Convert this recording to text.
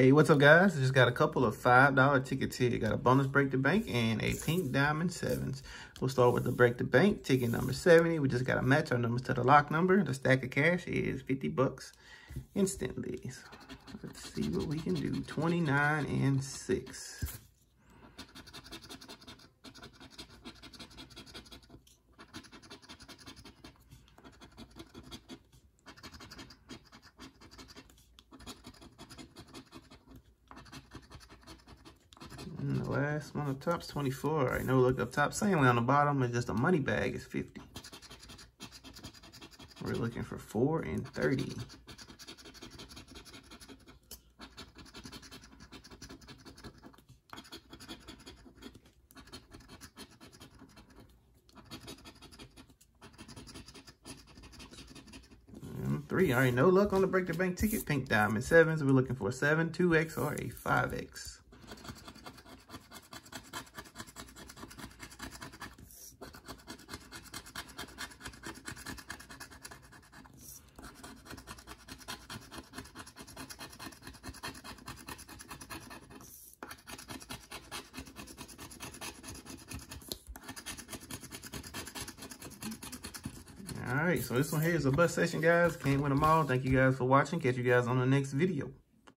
Hey, what's up guys? Just got a couple of $5 tickets here. Got a bonus break the bank and a pink diamond sevens. We'll start with the break the bank ticket number 70. We just got to match our numbers to the lock number. The stack of cash is 50 bucks instantly. Let's see what we can do. 29 and 6. And the last one up top's 24. All right, no look up top. Same way on the bottom, it's just a money bag is 50. We're looking for 4 and 30. three. All right, no luck on the break the bank ticket. Pink diamond sevens. We're looking for a seven, 2x, or a 5x. All right, so this one here is a bus session, guys. Can't win them all. Thank you guys for watching. Catch you guys on the next video.